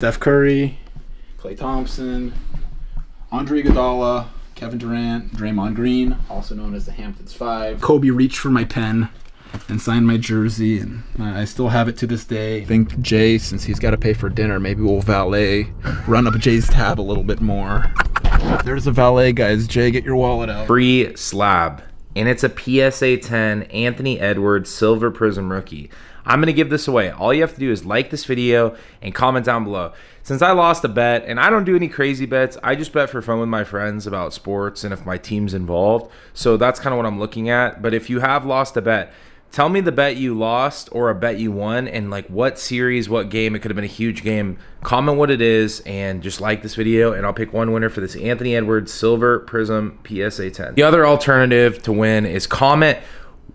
Steph Curry, Klay Thompson, Andre Iguodala, Kevin Durant, Draymond Green, also known as the Hamptons Five. Kobe reached for my pen and signed my jersey, and I still have it to this day. I think Jay, since he's got to pay for dinner, maybe we'll valet, run up Jay's tab a little bit more. There's a valet, guys. Jay, get your wallet out. Free slab. And it's a PSA 10 Anthony Edwards Silver Prism rookie. I'm going to give this away. All you have to do is like this video and comment down below. Since I lost a bet, and I don't do any crazy bets, I just bet for fun with my friends about sports and if my team's involved. So that's kind of what I'm looking at. But if you have lost a bet, tell me the bet you lost or a bet you won and like what series, what game. It could have been a huge game. Comment what it is and just like this video and I'll pick one winner for this Anthony Edwards Silver Prism PSA 10. The other alternative to win is comment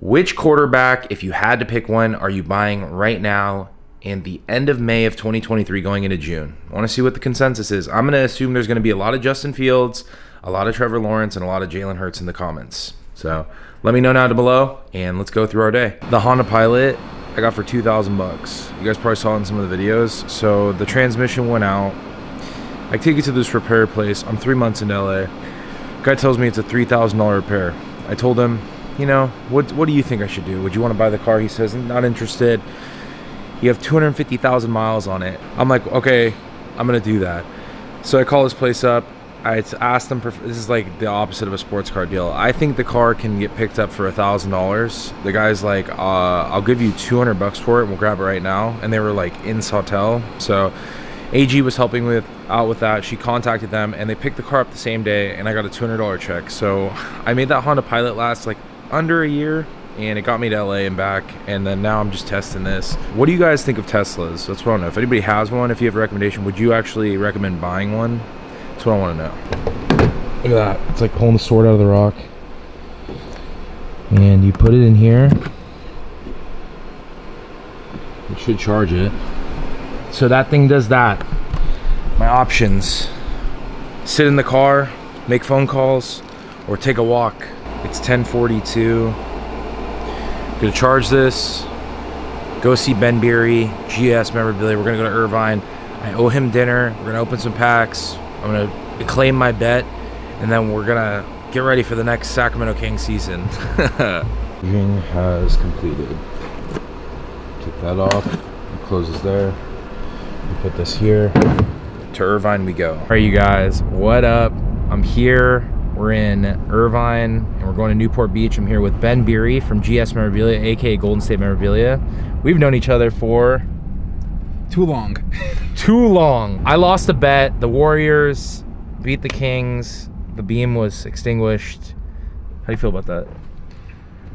which quarterback, if you had to pick one, are you buying right now in the end of May of 2023 going into June? I want to see what the consensus is. I'm going to assume there's going to be a lot of Justin Fields, a lot of Trevor Lawrence, and a lot of Jalen Hurts in the comments. So let me know down below and let's go through our day. The Honda Pilot I got for 2,000 bucks. You guys probably saw it in some of the videos. So the transmission went out. I take it to this repair place. I'm three months in LA. Guy tells me it's a $3,000 repair. I told him you know, what what do you think I should do? Would you want to buy the car? He says, not interested. You have 250,000 miles on it. I'm like, okay, I'm gonna do that. So I call this place up. I asked them. For, this is like the opposite of a sports car deal. I think the car can get picked up for a thousand dollars. The guy's like, uh, "I'll give you 200 bucks for it. and We'll grab it right now." And they were like in Sawtelle. So AG was helping with out with that. She contacted them, and they picked the car up the same day. And I got a $200 check. So I made that Honda Pilot last like under a year and it got me to LA and back. And then now I'm just testing this. What do you guys think of Teslas? That's what I want to know. If anybody has one, if you have a recommendation, would you actually recommend buying one? That's what I want to know. Look at that. It's like pulling the sword out of the rock. And you put it in here. It should charge it. So that thing does that. My options. Sit in the car, make phone calls, or take a walk. It's 1042. Gonna charge this. Go see Ben Beery, GS memorabilia. We're gonna go to Irvine. I owe him dinner. We're gonna open some packs. I'm gonna claim my bet, and then we're gonna get ready for the next Sacramento King season. Viewing has completed. Take that off. It closes there. We put this here. To Irvine we go. All right, you guys, what up? I'm here we're in Irvine and we're going to Newport Beach. I'm here with Ben Beery from GS Memorabilia, aka Golden State Memorabilia. We've known each other for too long. too long. I lost a bet. The Warriors beat the Kings. The beam was extinguished. How do you feel about that?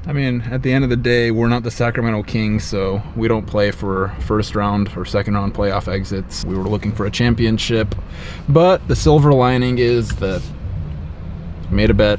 I mean, at the end of the day, we're not the Sacramento Kings, so we don't play for first round or second round playoff exits. We were looking for a championship, but the silver lining is that made a bet,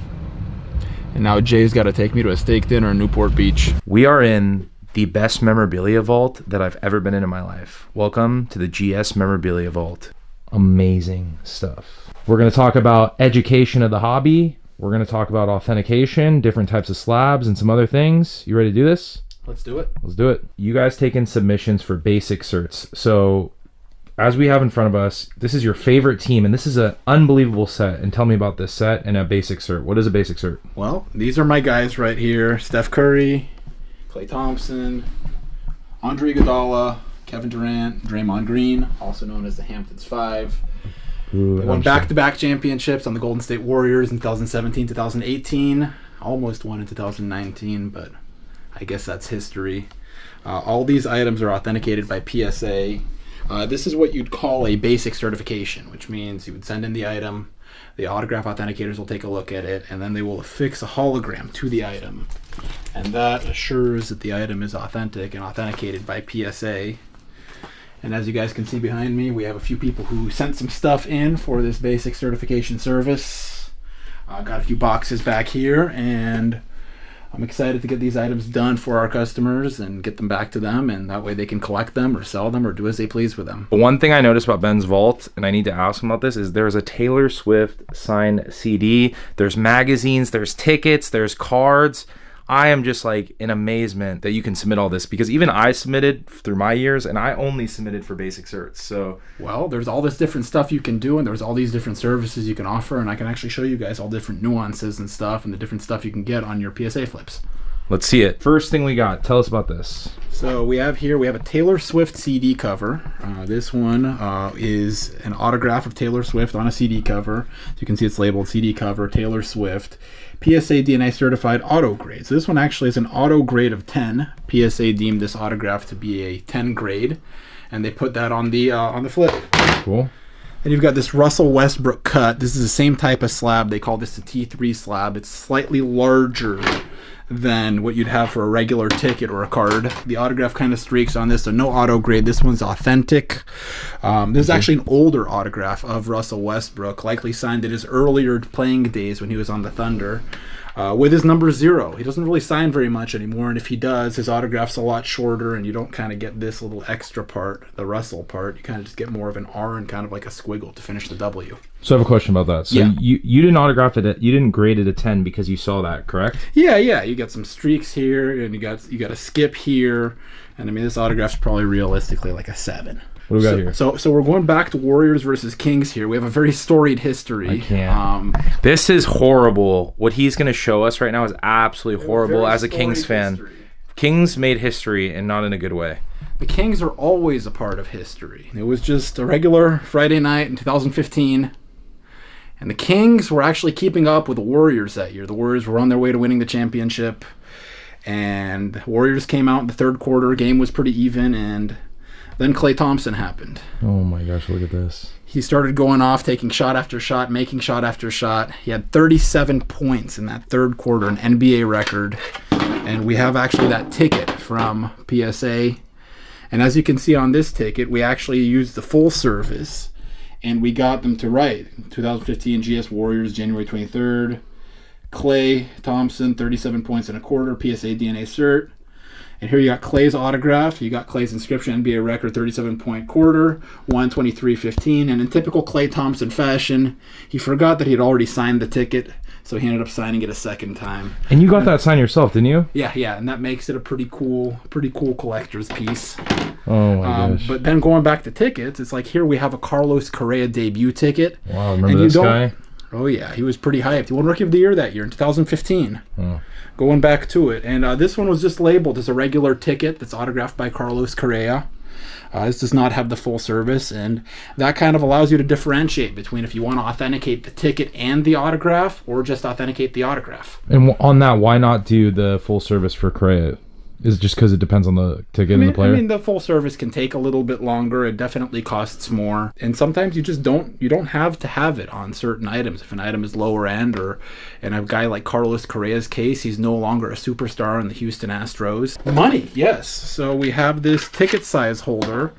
and now Jay's got to take me to a steak dinner in Newport Beach. We are in the best memorabilia vault that I've ever been in in my life. Welcome to the GS Memorabilia Vault. Amazing stuff. We're going to talk about education of the hobby. We're going to talk about authentication, different types of slabs, and some other things. You ready to do this? Let's do it. Let's do it. You guys take in submissions for basic certs. So as we have in front of us, this is your favorite team, and this is an unbelievable set. And tell me about this set and a basic cert. What is a basic cert? Well, these are my guys right here: Steph Curry, Klay Thompson, Andre Iguodala, Kevin Durant, Draymond Green, also known as the Hamptons Five. Ooh, won back-to-back championships on the Golden State Warriors in 2017, 2018. Almost won in 2019, but I guess that's history. Uh, all these items are authenticated by PSA uh, this is what you'd call a basic certification, which means you would send in the item, the autograph authenticators will take a look at it, and then they will affix a hologram to the item. And that assures that the item is authentic and authenticated by PSA. And as you guys can see behind me, we have a few people who sent some stuff in for this basic certification service. Uh, got a few boxes back here, and I'm excited to get these items done for our customers and get them back to them, and that way they can collect them or sell them or do as they please with them. One thing I noticed about Ben's Vault, and I need to ask him about this, is there's a Taylor Swift signed CD. There's magazines, there's tickets, there's cards. I am just like in amazement that you can submit all this because even I submitted through my years and I only submitted for basic certs. So Well, there's all this different stuff you can do, and there's all these different services you can offer, and I can actually show you guys all different nuances and stuff, and the different stuff you can get on your PSA flips. Let's see it. First thing we got, tell us about this. So we have here we have a Taylor Swift CD cover. Uh, this one uh, is an autograph of Taylor Swift on a CD cover. So you can see it's labeled CD cover Taylor Swift. PSA DNA certified auto grade. So this one actually is an auto grade of 10. PSA deemed this autograph to be a 10 grade, and they put that on the uh, on the flip. Cool. And you've got this Russell Westbrook cut. This is the same type of slab. They call this a T3 slab. It's slightly larger than what you'd have for a regular ticket or a card. The autograph kind of streaks on this, so no auto grade. This one's authentic. Um, this is actually an older autograph of Russell Westbrook, likely signed in his earlier playing days when he was on the Thunder. Uh, with his number zero, he doesn't really sign very much anymore, and if he does, his autograph's a lot shorter, and you don't kind of get this little extra part, the Russell part. You kind of just get more of an R and kind of like a squiggle to finish the W. So I have a question about that. So Yeah. you you didn't autograph it. At, you didn't grade it a ten because you saw that, correct? Yeah, yeah. You got some streaks here, and you got you got a skip here, and I mean this autograph's probably realistically like a seven. What do we got so, here? So, so we're going back to Warriors versus Kings here. We have a very storied history. I can't. Um, This is horrible. What he's going to show us right now is absolutely horrible as a Kings fan. history. Kings made history and not in a good way. The Kings are always a part of history. It was just a regular Friday night in 2015. And the Kings were actually keeping up with the Warriors that year. The Warriors were on their way to winning the championship. And the Warriors came out in the third quarter. Game was pretty even. And then Klay Thompson happened. Oh my gosh, look at this. He started going off, taking shot after shot, making shot after shot. He had 37 points in that third quarter, an NBA record. And we have actually that ticket from PSA. And as you can see on this ticket, we actually used the full service and we got them to write 2015 GS Warriors, January 23rd. Klay Thompson, 37 points and a quarter, PSA DNA cert. And here you got Klay's autograph. You got Klay's inscription, NBA record, 37 point quarter, 123.15. And in typical Klay Thompson fashion, he forgot that he had already signed the ticket, so he ended up signing it a second time. And you got that sign yourself, didn't you? Yeah, yeah, and that makes it a pretty cool, pretty cool collector's piece. Oh my Um, gosh. but then going back to tickets, it's like here we have a Carlos Correa debut ticket. wow, remember and this guy? Oh yeah, he was pretty hyped. He won Rookie of the Year that year in 2015. Oh. Going back to it, and uh, this one was just labeled as a regular ticket that's autographed by Carlos Correa. Uh, this does not have the full service, and that kind of allows you to differentiate between if you want to authenticate the ticket and the autograph, or just authenticate the autograph. And on that, why not do the full service for Correa? Is it just because it depends on the ticket I mean, and the player? I mean, the full service can take a little bit longer. It definitely costs more, and sometimes you just don't you don't have to have it on certain items. If an item is lower end, or and a guy like Carlos Correa's case, he's no longer a superstar in the Houston Astros. Money, yes. So we have this ticket size holder,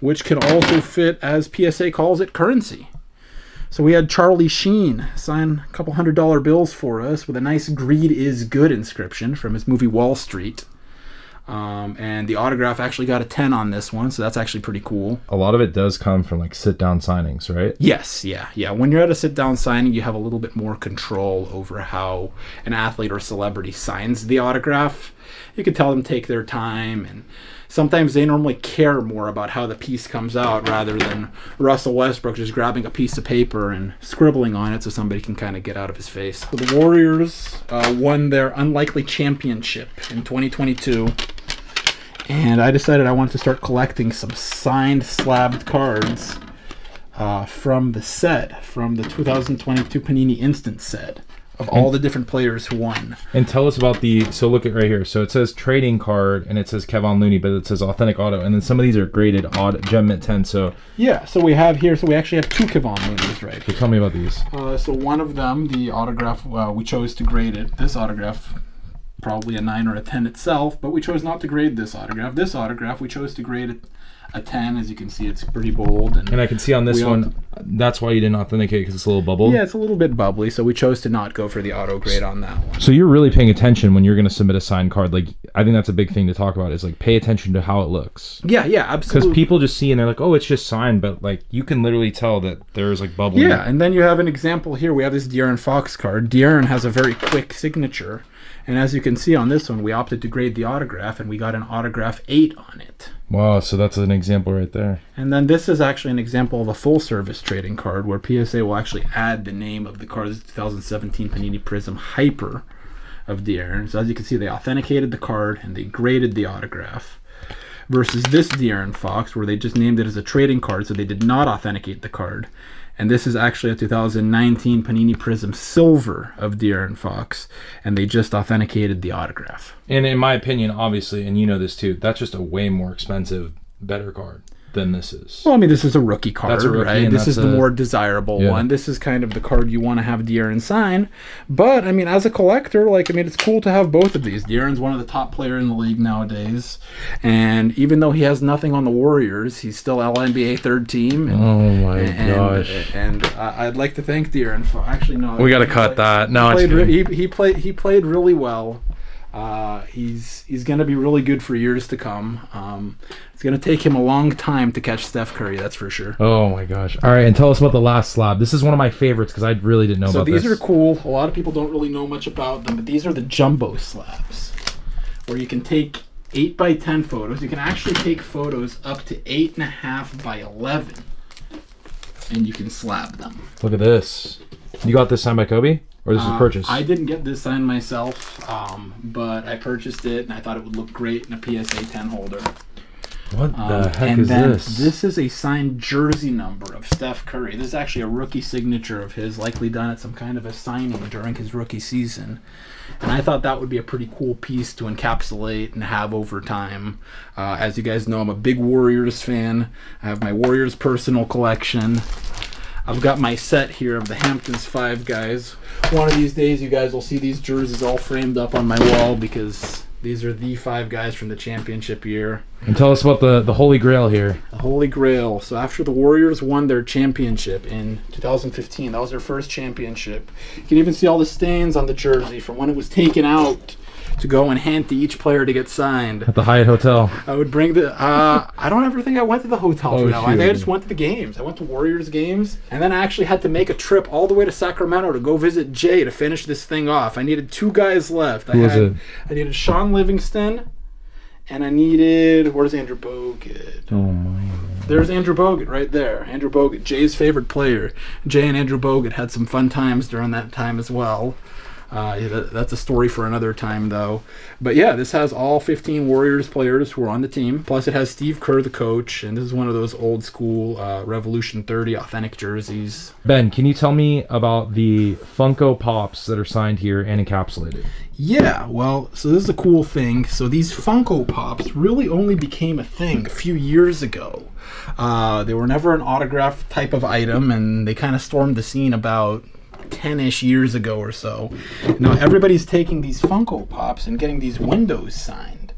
which can also fit, as PSA calls it, currency. So we had Charlie Sheen sign a couple hundred dollar bills for us with a nice "Greed is good" inscription from his movie Wall Street. Um, and the autograph actually got a 10 on this one, so that's actually pretty cool. a lot of it does come from like sit down signings, right? Yes, yeah, yeah. When you're at a sit down signing, you have a little bit more control over how an athlete or celebrity signs the autograph. You can tell them take their time, and sometimes they normally care more about how the piece comes out rather than Russell Westbrook just grabbing a piece of paper and scribbling on it so somebody can kind of get out of his face. So the Warriors uh, won their unlikely championship in 2022. And I decided I wanted to start collecting some signed slabbed cards uh, from the set, from the 2022 Panini Instant set of all the different players who won. And tell us about the. So look at right here. So it says trading card, and it says Kevon Looney, but it says authentic auto, and then some of these are graded odd gem mint ten. So, Yeah, so we have here, so we actually have two Kevon Looney's right so tell me about these. Uh, so one of them, the autograph, uh, we chose to grade it. This autograph, probably a 9 or a 10 itself, but we chose not to grade this autograph. This autograph, we chose to grade it a 10. As you can see, it's pretty bold. And, And I can see on this one, that's why you didn't authenticate because it's a little bubbled. yeah, it's a little bit bubbly, so we chose to not go for the auto grade on that one. So you're really paying attention when you're going to submit a signed card. Like I think that's a big thing to talk about. Is like pay attention to how it looks. Yeah, yeah, absolutely. Because people just see and they're like, oh, it's just signed, but like you can literally tell that there's like bubbling. Yeah, and then you have an example here. We have this De'Aaron Fox card. De'Aaron has a very quick signature. And as you can see on this one, we opted to grade the autograph, and we got an autograph 8 on it. Wow, so that's an example right there. And then this is actually an example of a full service trading card where PSA will actually add the name of the card. This 2017 Panini Prism Hyper of De'Aaron. So as you can see, they authenticated the card and they graded the autograph. Versus this De'Aaron Fox, where they just named it as a trading card, so they did not authenticate the card. And this is actually a 2019 Panini Prism Silver of De'Aaron Fox, and they just authenticated the autograph. And in my opinion, obviously, and you know this too, that's just a way more expensive, better card than this is. Well, I mean, this is a rookie card, a rookie, right? and This is the a- more desirable Yeah. one. This is kind of the card you want to have De'Aaron sign. But I mean, as a collector, like I mean, it's cool to have both of these. De'Aaron's one of the top player in the league nowadays, and even though he has nothing on the Warriors, he's still All-NBA third team. And, Oh my and, gosh. And I I'd like to thank De'Aaron for actually no. We gotta cut played- that. No, he played, he, he played he played really well. Uh, he's he's going to be really good for years to come. Um, it's going to take him a long time to catch Steph Curry, that's for sure. Oh my gosh. All right, and tell us about the last slab. This is one of my favorites because I really didn't know So about these this. are cool. A lot of people don't really know much about them, but these are the jumbo slabs, where you can take eight by ten photos. You can actually take photos up to eight and a half by eleven, and you can slab them. Look at this. You got this signed by Kobe? Or this is purchased? I didn't get this signed myself, um, but I purchased it and I thought it would look great in a PSA 10 holder. what Um, the heck and is then this? this is a signed jersey number of Steph Curry. This is actually a rookie signature of his, likely done at some kind of a signing during his rookie season. And I thought that would be a pretty cool piece to encapsulate and have over time. Uh, as you guys know, I'm a big Warriors fan. I have my Warriors personal collection. I've got my set here of the Hamptons Five guys. One of these days, you guys will see these jerseys all framed up on my wall because these are the five guys from the championship year. And tell us about the, the Holy Grail here. The Holy Grail. So after the Warriors won their championship in 2015, that was their first championship. You can even see all the stains on the jersey from when it was taken out to go and hand to each player to get signed. At the Hyatt Hotel. I would bring the. Uh, I don't ever think I went to the hotel Oh, for that. I think I just went to the games. I went to Warriors games, and then I actually had to make a trip all the way to Sacramento to go visit Jay to finish this thing off. I needed two guys left. Who I was had, it? I needed Shaun Livingston, and I needed where's Andrew Bogut? Oh my. There's Andrew Bogut right there. Andrew Bogut, Jay's favorite player. Jay and Andrew Bogut had some fun times during that time as well. Uh, yeah, that, that's a story for another time, though. But yeah, this has all 15 Warriors players who are on the team. Plus, it has Steve Kerr, the coach, and this is one of those old school uh, Revolution 30 authentic jerseys. Ben, can you tell me about the Funko Pops that are signed here and encapsulated? Yeah, well, so this is a cool thing. So these Funko Pops really only became a thing a few years ago. Uh, they were never an autograph type of item, and they kind of stormed the scene about 10 ish years ago or so. Now everybody's taking these Funko Pops and getting these windows signed.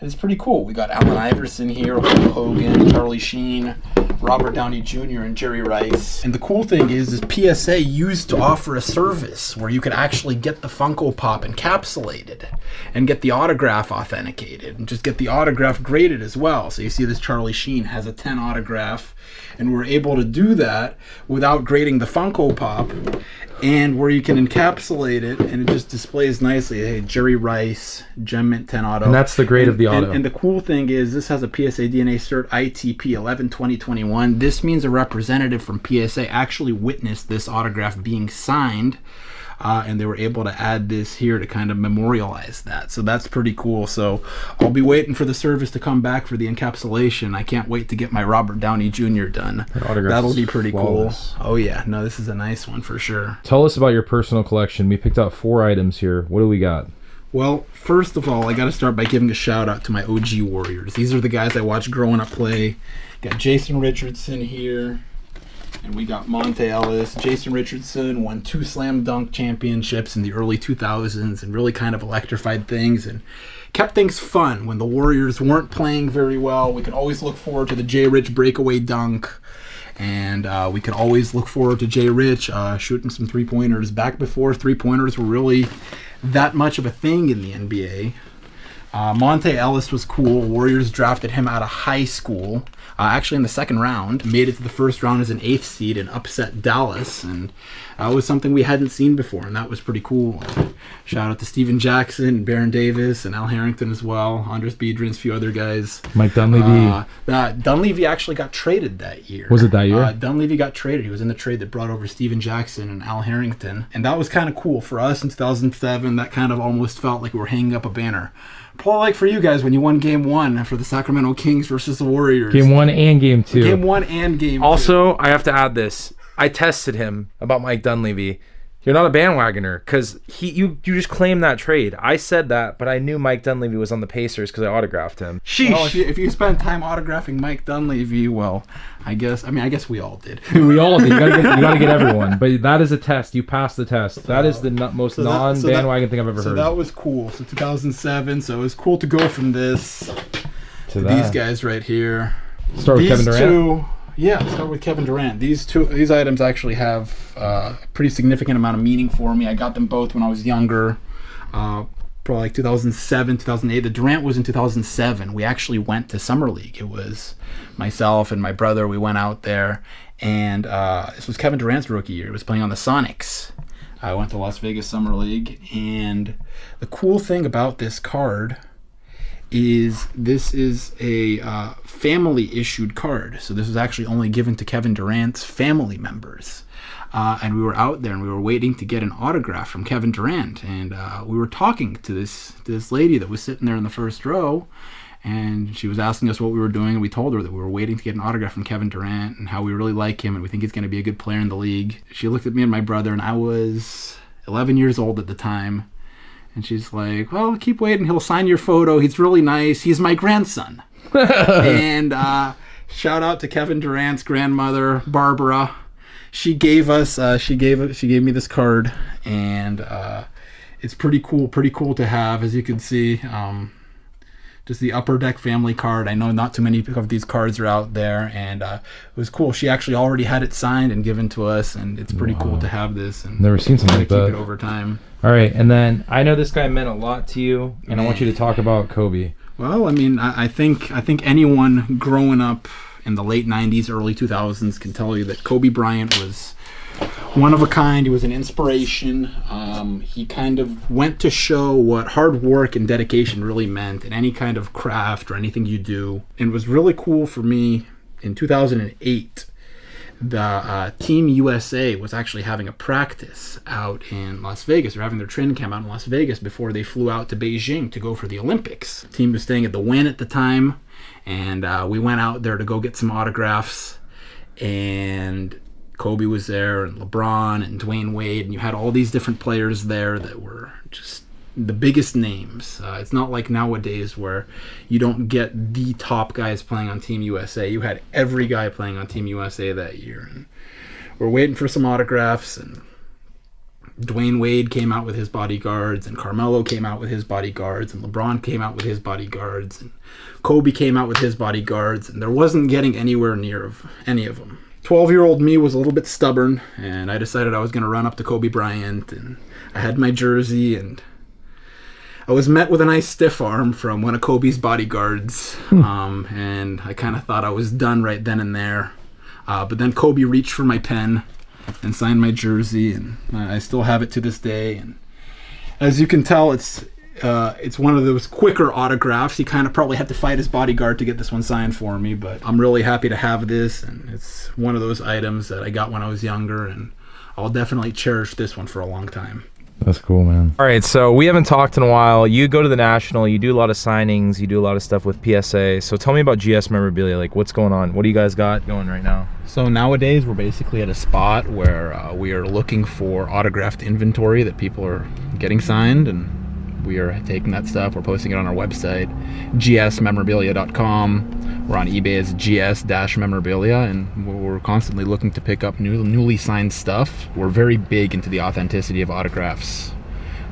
And it's pretty cool. We got Allen Iverson here, Hulk Hogan, Charlie Sheen, Robert Downey Jr., and Jerry Rice. And the cool thing is, is PSA used to offer a service where you could actually get the Funko Pop encapsulated and get the autograph authenticated and just get the autograph graded as well. So you see this Charlie Sheen has a 10 autograph and we're able to do that without grading the Funko Pop and where you can encapsulate it and it just displays nicely. Hey, Jerry Rice, Gem Mint 10 Auto. And that's the grade And- of the and- auto. and the cool thing is this has a PSA DNA cert ITP 11 2021. This means a representative from PSA actually witnessed this autograph being signed. Uh, and they were able to add this here to kind of memorialize that. So that's pretty cool. So I'll be waiting for the service to come back for the encapsulation. I can't wait to get my Robert Downey Jr. done. That'll be pretty flawless. cool. Oh yeah, no, this is a nice one for sure. Tell us about your personal collection. We picked out four items here. What do we got? Well, first of all, I got to start by giving a shout out to my OG Warriors. These are the guys I watched growing up play. Got Jason Richardson here, and we got Monta Ellis. Jason Richardson won two slam dunk championships in the early 2000s and really kind of electrified things and kept things fun when the Warriors weren't playing very well. We could always look forward to the Jay Rich breakaway dunk. And uh, we could always look forward to Jay Rich uh, shooting some three pointers back before three pointers were really that much of a thing in the NBA. Uh, Monta Ellis was cool. Warriors drafted him out of high school. Uh, actually, in the second round, made it to the first round as an eighth seed and upset Dallas, and that was something we hadn't seen before, and that was pretty cool. Shout out to Stephen Jackson, Baron Davis, and Al Harrington as well. Andris Biedrins, a few other guys. Mike Dunleavy. Uh, that Dunleavy actually got traded that year. Was it that year? Uh, Dunleavy got traded. He was in the trade that brought over Stephen Jackson and Al Harrington, and that was kind of cool for us in 2007. That kind of almost felt like we were hanging up a banner. Probably like for you guys when you won Game One for the Sacramento Kings versus the Warriors. game one and game two. Game One and Game. Two. Also, I have to add this. I tested him about Mike Dunleavy. You're not a bandwagoner because he you you just claimed that trade. I said that, but I knew Mike Dunleavy was on the Pacers because I autographed him. Sheesh. Well, if you, if you spend time autographing Mike Dunleavy, well, I guess I mean I guess we all did. we all did. You gotta, get, you gotta get everyone. But that is a test. You passed the test. That is the no- most So that- so non that- bandwagon thing I've ever So heard. that was cool. So 2007. So it was cool to go from this to these guys right here. Start with these Kevin Durant. two, yeah, start with Kevin Durant. These two, these items actually have uh, a pretty significant amount of meaning for me. I got them both when I was younger, uh, probably like 2007, 2008. The Durant was in 2007. We actually went to summer league. It was myself and my brother. We went out there, and uh, this was Kevin Durant's rookie year. He was playing on the Sonics. I went to Las Vegas Summer League, and the cool thing about this card is this is a uh, family issued card. So this was actually only given to Kevin Durant's family members. Uh, and we were out there and we were waiting to get an autograph from Kevin Durant. And uh, we were talking to this to this lady that was sitting there in the first row. And she was asking us what we were doing. And we told her that we were waiting to get an autograph from Kevin Durant and how we really like him and we think he's going to be a good player in the league. She looked at me and my brother, and I was 11 years old at the time. And she's like, "Well, keep waiting. He'll sign your photo. He's really nice. He's my grandson." and uh, shout out to Kevin Durant's grandmother, Barbara. She gave us, uh, she gave, she gave me this card, and uh, it's pretty cool. Pretty cool to have, as you can see. Um, just the upper deck family card. I know not too many of these cards are out there, and uh, it was cool. She actually already had it signed and given to us, and it's pretty cool to have this. And Never seen something like keep that. it over time. All right, and then I know this guy meant a lot to you, and I want you to talk about Kobe. Well, I mean, I, I think I think anyone growing up in the late '90s, early 2000s can tell you that Kobe Bryant was one of a kind. He was an inspiration. Um, he kind of went to show what hard work and dedication really meant in any kind of craft or anything you do. And it was really cool for me in 2008 the uh, Team USA was actually having a practice out in Las Vegas. They're having their training camp out in Las Vegas before they flew out to Beijing to go for the Olympics. The team was staying at the Wynn at the time, and uh, we went out there to go get some autographs. And Kobe was there, and LeBron, and Dwyane Wade, and you had all these different players there that were just the biggest names. Uh, it's not like nowadays where you don't get the top guys playing on Team USA. You had every guy playing on Team USA that year. And we're waiting for some autographs, and Dwyane Wade came out with his bodyguards, and Carmelo came out with his bodyguards, and LeBron came out with his bodyguards, and Kobe came out with his bodyguards, and there wasn't getting anywhere near of any of them. 12 year old me was a little bit stubborn, and I decided I was going to run up to Kobe Bryant, and I had my jersey, and I was met with a nice stiff arm from one of Kobe's bodyguards, um, and I kind of thought I was done right then and there. Uh, but then Kobe reached for my pen and signed my jersey, and I still have it to this day. And as you can tell, it's uh, it's one of those quicker autographs. He kind of probably had to fight his bodyguard to get this one signed for me, but I'm really happy to have this, and it's one of those items that I got when I was younger, and I'll definitely cherish this one for a long time. That's cool, man. All right, so we haven't talked in a while. You go to the National, you do a lot of signings, you do a lot of stuff with PSA. So tell me about GS memorabilia. Like, what's going on? What do you guys got going right now? So nowadays, we're basically at a spot where uh, we are looking for autographed inventory that people are getting signed, and we are taking that stuff. We're posting it on our website, gsmemorabilia.com. We're on eBay as gs-memorabilia, and we're constantly looking to pick up new, newly signed stuff. We're very big into the authenticity of autographs.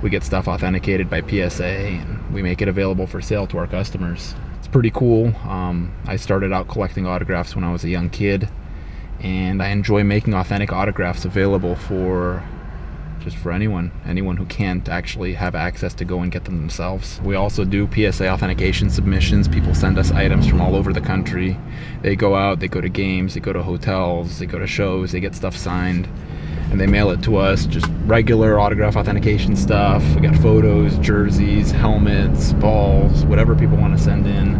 We get stuff authenticated by PSA, and we make it available for sale to our customers. It's pretty cool. Um, I started out collecting autographs when I was a young kid and I enjoy making authentic autographs available for just for anyone, anyone who can't actually have access to go and get them themselves. We also do PSA authentication submissions. People send us items from all over the country. They go out, they go to games, they go to hotels, they go to shows, they get stuff signed and they mail it to us. Just regular autograph authentication stuff. We got photos, jerseys, helmets, balls, whatever people want to send in.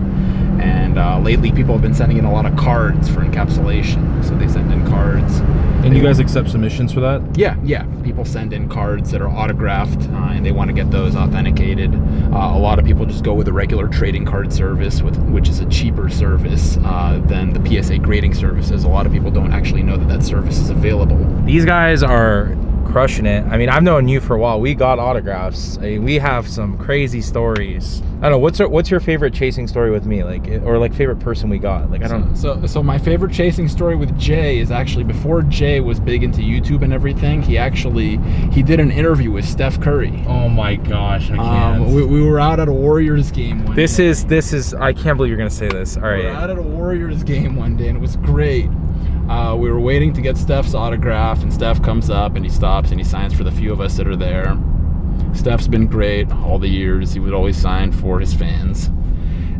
And uh, lately, people have been sending in a lot of cards for encapsulation. So they send cards. And you guys accept submissions for that? Yeah, yeah. People send in cards that are autographed uh, and they want to get those authenticated. Uh, a lot of people just go with a regular trading card service, with, which is a cheaper service uh, than the PSA grading services. A lot of people don't actually know that that service is available. These guys are crushing it. I mean, I've known you for a while. We got autographs. I mean, we have some crazy stories. I don't know. What's your, what's your favorite chasing story with me? Like, or like favorite person we got? Like, I don't. So, so my favorite chasing story with Jay is actually before Jay was big into YouTube and everything. He actually he did an interview with Steph Curry. Oh my gosh, I can't. Um, we, we were out at a Warriors game one This day. is this is. I can't believe you're gonna say this. All We were out at a Warriors game one day, and it was great. Uh, we were waiting to get Steph's autograph, and Steph comes up and he stops and he signs for the few of us that are there. Steph's been great all the years. He would always sign for his fans.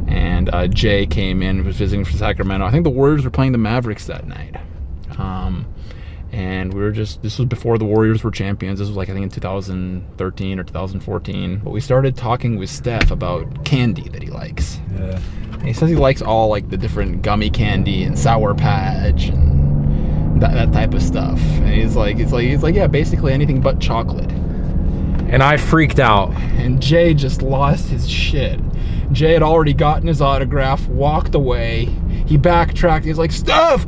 And uh, Jay came in, was visiting from Sacramento. I think the Warriors were playing the Mavericks that night. Um, and we were just, this was before the Warriors were champions. This was like, I think in 2013 or 2014. But we started talking with Steph about candy that he likes. Yeah. He says he likes all like the different gummy candy and sour patch and that, that type of stuff. And he's like, he's like, he's like, yeah, basically anything but chocolate. And I freaked out. And Jay just lost his shit. Jay had already gotten his autograph, walked away. He backtracked. He's like, Steph,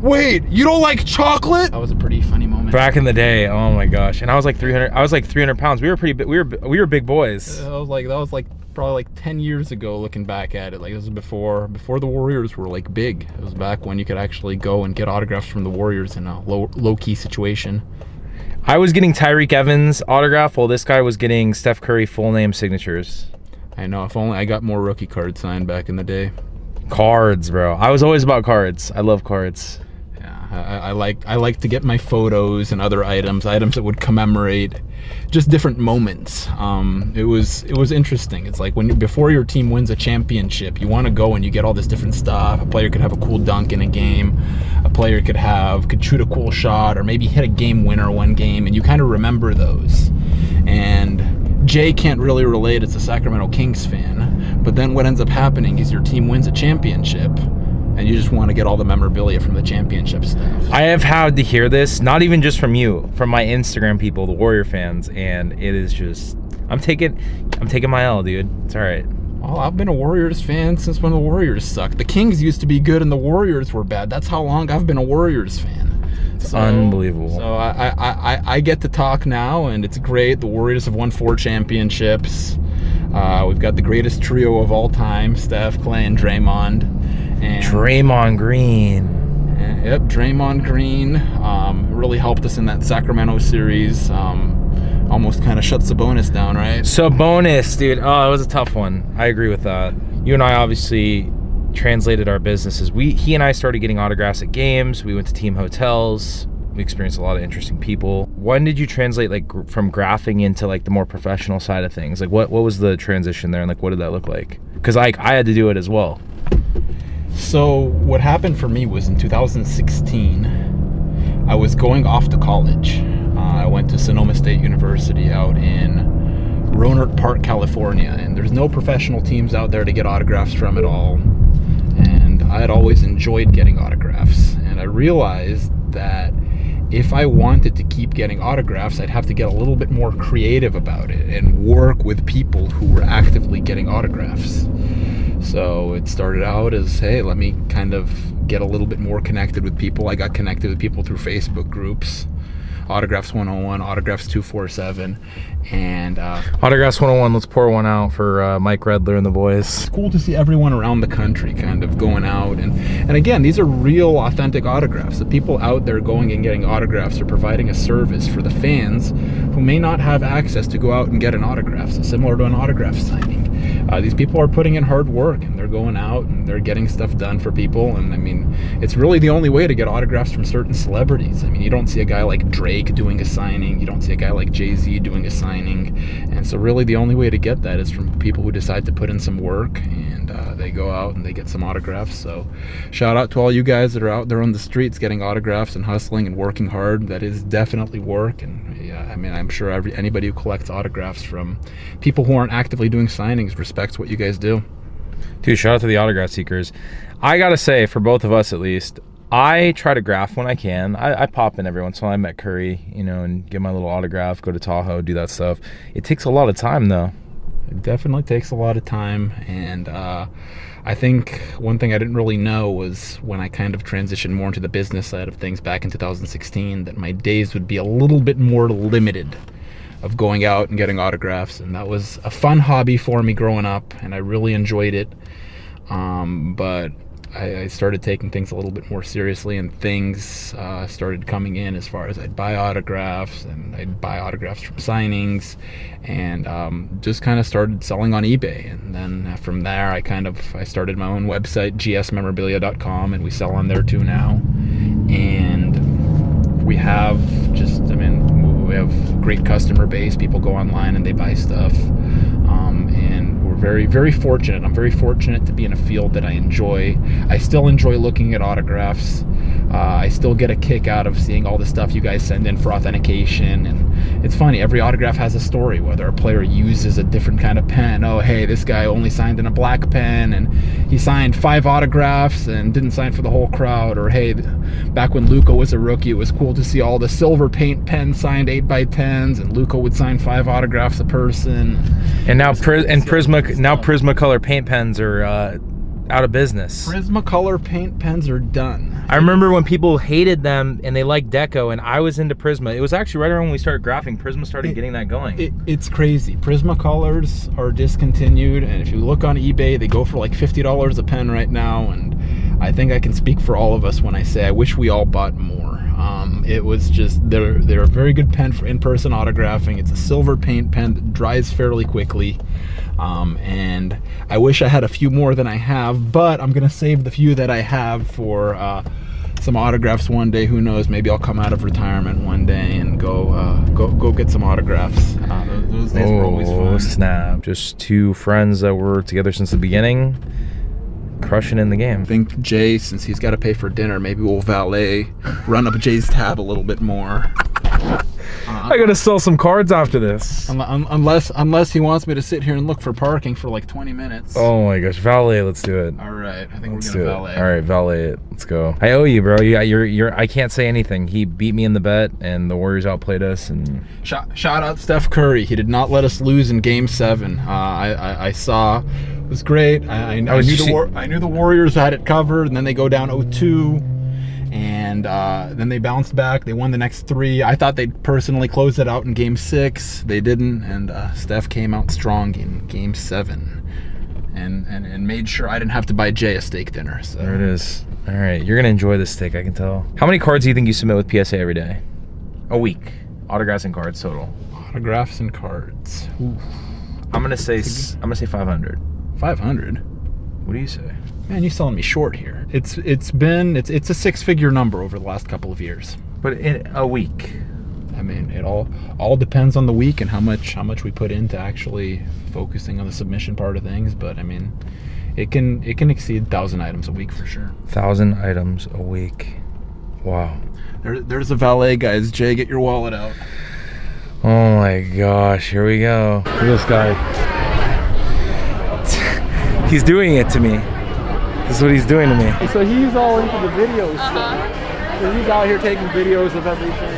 wait, you don't like chocolate? That was a pretty funny moment. Back in the day, oh my gosh, and I was like 300. I was like 300 pounds. We were pretty. big. We were we were big boys. I was like that was like probably like 10 years ago looking back at it like this was before before the warriors were like big it was back when you could actually go and get autographs from the warriors in a low low-key situation I was getting Tyreke Evans autograph, while this guy was getting Steph Curry full name signatures. i know if only i got more rookie cards signed back in the day Cards, bro. I was always about cards. I love cards. I, I like i like to get my photos and other items items that would commemorate just different moments. Um, it was it was interesting. It's like when before your team wins a championship you want to go and you get all this different stuff. A player could have a cool dunk in a game. A player could have could shoot a cool shot or maybe hit a game winner one game and you kind of remember those. And Jay can't really relate as a Sacramento Kings fan, but then what ends up happening is your team wins a championship, and you just want to get all the memorabilia from the championships. I have had to hear this, not even just from you, from my Instagram people, the Warrior fans, and it is just. I'm taking, I'm taking my L, dude. It's all right. Well, I've been a Warriors fan since when the Warriors sucked. The Kings used to be good and the Warriors were bad. That's how long I've been a Warriors fan. So, unbelievable. So I, I, I, I get to talk now, and it's great. The Warriors have won four championships. Uh, we've got the greatest trio of all time: Steph, Klay, and Draymond. And Draymond Green. Uh, Yep, Draymond Green um, really helped us in that Sacramento series. Um, almost kind of shuts Sabonis down, right? Sabonis, dude. Oh, it was a tough one. I agree with that. You and I obviously translated our businesses. We he and I started getting autographs at games. We went to team hotels. We experienced a lot of interesting people. When did you translate like gr- from graphing into like the more professional side of things? Like what what was the transition there and like what did that look like? Cuz like I had to do it as well. So what happened for me was in 2016, I was going off to college. Uh, I went to Sonoma State University out in Rohnert Park, California, and there's no professional teams out there to get autographs from at all. And I had always enjoyed getting autographs, and I realized that if I wanted to keep getting autographs, I'd have to get a little bit more creative about it and work with people who were actively getting autographs. So it started out as, hey, let me kind of get a little bit more connected with people. I got connected with people through Facebook groups, Autographs 101, Autographs 247, and uh, Autographs 101, let's pour one out for uh, Mike Redler and the boys. it's cool to see everyone around the country kind of going out and and again these are real authentic autographs the people out there going and getting autographs are providing a service for the fans who may not have access to go out and get an autograph so similar to an autograph signing uh, these people are putting in hard work and they're going out and they're getting stuff done for people. And I mean, it's really the only way to get autographs from certain celebrities. I mean, you don't see a guy like Drake doing a signing, you don't see a guy like Jay Z doing a signing. And so, really, the only way to get that is from people who decide to put in some work and uh, they go out and they get some autographs. So, shout out to all you guys that are out there on the streets getting autographs and hustling and working hard. That is definitely work. And yeah, I mean, I'm sure every, anybody who collects autographs from people who aren't actively doing signings respects what you guys do. Dude, shout out to the autograph seekers. I gotta say, for both of us at least, I try to graph when I can. I, I, pop in every once in a while. I met Curry, you know, and get my little autograph, go to Tahoe, do that stuff. It takes a lot of time though. It definitely takes a lot of time. And uh, I think one thing I didn't really know was when I kind of transitioned more into the business side of things back in 2016 that my days would be a little bit more limited of going out and getting autographs. And that was a fun hobby for me growing up, and I really enjoyed it. Um, but I, I, started taking things a little bit more seriously, and things uh, started coming in as far as I'd buy autographs, and I'd buy autographs from signings, and um, just kind of started selling on eBay. And then from there, I kind of I started my own website, gsmemorabilia.com, and we sell on there too now. And we have just, I mean, have great customer base. People go online and they buy stuff. Um, and we're very, very fortunate. I'm very fortunate to be in a field that I enjoy. I still enjoy looking at autographs. Uh, I still get a kick out of seeing all the stuff you guys send in for authentication. And it's funny, every autograph has a story, whether a player uses a different kind of pen. Oh, hey, this guy only signed in a black pen and he signed five autographs and didn't sign for the whole crowd. Or hey, back when Luka was a rookie, it was cool to see all the silver paint pens signed 8 by 10s and Luka would sign five autographs a person. And now, Pri- and Prisma now Prismacolor paint pens are uh, out of business. Prismacolor paint pens are done. I remember when people hated them and they liked Deco, and I was into Prisma. It was actually right around when we started graphing. Prisma started it, getting that going. It, it's crazy. Prismacolors are discontinued, and if you look on eBay, they go for like fifty dollars a pen right now. And I think I can speak for all of us when I say I wish we all bought more. Um, it was just they're they're a very good pen for in-person autographing. It's a silver paint pen that dries fairly quickly. Um, and I wish I had a few more than I have, but I'm gonna save the few that I have for uh, some autographs one day. Who knows? Maybe I'll come out of retirement one day and go uh, go go get some autographs. Uh, those, those, days oh, were always fun. Oh snap! Just two friends that were together since the beginning, crushing in the game. I think Jay, since he's got to pay for dinner, maybe we'll valet, run up Jay's tab a little bit more. Uh, I gotta sell some cards after this. Unless unless he wants me to sit here and look for parking for like 20 minutes. Oh my gosh, valet, let's do it. All right, I think let's we're gonna valet. All right, valet it. Let's go. I owe you, bro. You, you're you're. I can't say anything. He beat me in the bet, and the Warriors outplayed us. And shout, shout out Steph Curry. He did not let us lose in Game Seven. Uh, I, I, I saw it was great. I, I, I knew the I knew the Warriors had it covered, and then they go down 0-2 and uh, then they bounced back. They won the next three. I thought they'd personally close it out in game six. They didn't, and uh, Steph came out strong in game seven. And, and, and made sure I didn't have to buy Jay a steak dinner. So. There it is. All right, you're gonna enjoy this steak, I can tell. How many cards do you think you submit with PSA every day? A week. Autographs and cards total. Autographs and cards. Ooh. I'm gonna say I'm gonna say 500. 500. What do you say? Man, you're selling me short here. It's it's been it's it's a six figure number over the last couple of years. But in a week. I mean, it all all depends on the week and how much how much we put into actually focusing on the submission part of things. But I mean, it can it can exceed thousand items a week for sure. Thousand items a week. Wow. There, there's a valet, guys. Jay, get your wallet out. Oh my gosh, here we go. Look at this guy. He's doing it to me. This is what he's doing to me. So he's all into the video uh -huh. stuff. So he's out here taking videos of everything.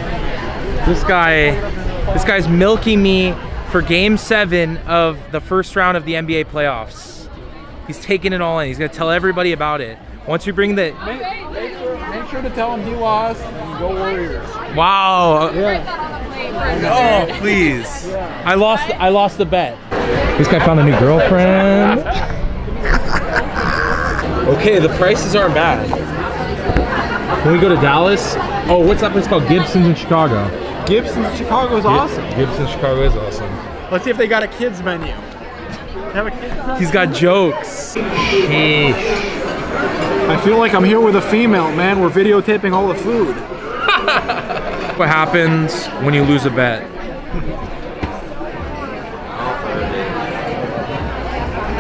This guy, this guy's milking me for game seven of the first round of the NBA playoffs. He's taking it all in. He's gonna tell everybody about it. Once we bring the... Make, make, sure, make sure to tell him he lost and go Warriors. Wow. Yeah. Oh, please. Yeah. I lost, I lost the bet. This guy found a new girlfriend. Okay, the prices aren't bad. When we go to Dallas, oh, what's that place called? Gibson's in Chicago. Gibson's in Chicago is awesome. Gibson's Chicago is awesome. Let's see if they got a kids menu. He's got jokes. Sheesh. I feel like I'm here with a female, man. We're videotaping all the food. What happens when you lose a bet?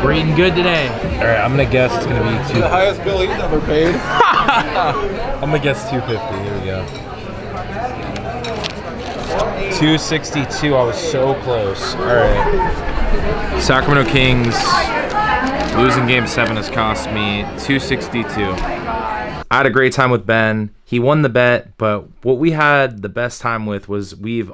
We're eating good today. All right, I'm gonna guess it's gonna be two. highest bill he's ever paid. I'm gonna guess 250. Here we go. 262. I was so close. All right. Sacramento Kings losing game seven has cost me 262. I had a great time with Ben. He won the bet, but what we had the best time with was we've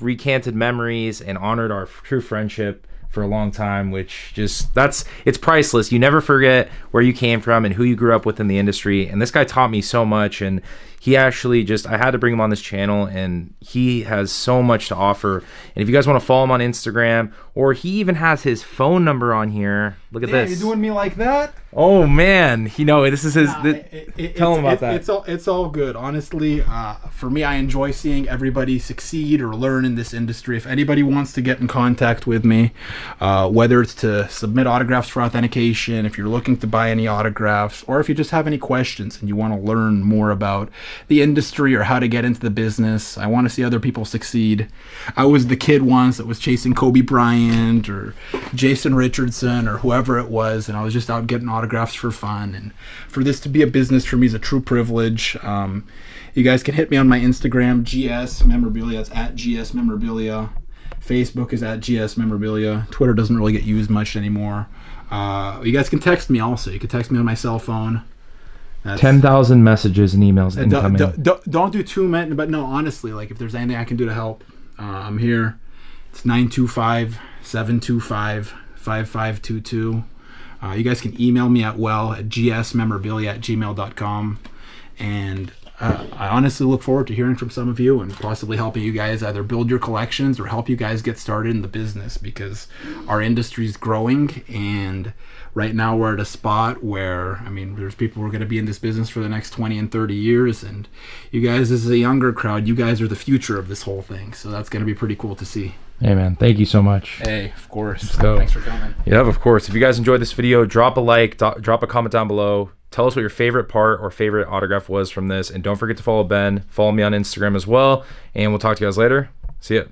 recanted memories and honored our true friendship for a long time which just that's it's priceless. You never forget where you came from and who you grew up with in the industry. And this guy taught me so much. And he actually just i had to bring him on this channel and he has so much to offer. And if you guys want to follow him on instagram or he even has his phone number on here look at Yeah, this. you're doing me like that? Oh man you know this is his Nah, it- it- tell him about it- that It's all it's all good. Honestly, uh, for me, I enjoy seeing everybody succeed or learn in this industry. If anybody wants to get in contact with me, uh, whether it's to submit autographs for authentication, if you're looking to buy any autographs, or if you just have any questions and you want to learn more about the industry or how to get into the business, I want to see other people succeed. I was the kid once that was chasing Kobe Bryant or Jason Richardson or whoever it was, and I was just out getting autographs for fun. And for this to be a business for me is a true privilege. Um, you guys can hit me on my Instagram, GS Memorabilia. It's at GS Memorabilia. Facebook is at GS Memorabilia. Twitter doesn't really get used much anymore. Uh, you guys can text me also. You can text me on my cell phone. That's- 10,000 messages and emails don't, incoming. don't, don't, don't do too many, but no, honestly, like if there's anything I can do to help, uh, I'm here. It's 925 725 5522. Uh, you guys can email me at well at gsmemorabilia at gmail.com. And uh, I honestly look forward to hearing from some of you and possibly helping you guys either build your collections or help you guys get started in the business because our industry is growing and right now we're at a spot where I mean there's people who are going to be in this business for the next 20 and 30 years and you guys as a younger crowd you guys are the future of this whole thing so that's going to be pretty cool to see. Hey, man. Thank you so much. Hey, of course. Let's go. Thanks for coming. Yeah, of course. If you guys enjoyed this video, drop a like, do- drop a comment down below. Tell us what your favorite part or favorite autograph was from this. And don't forget to follow Ben. Follow me on Instagram as well. And we'll talk to you guys later. See ya.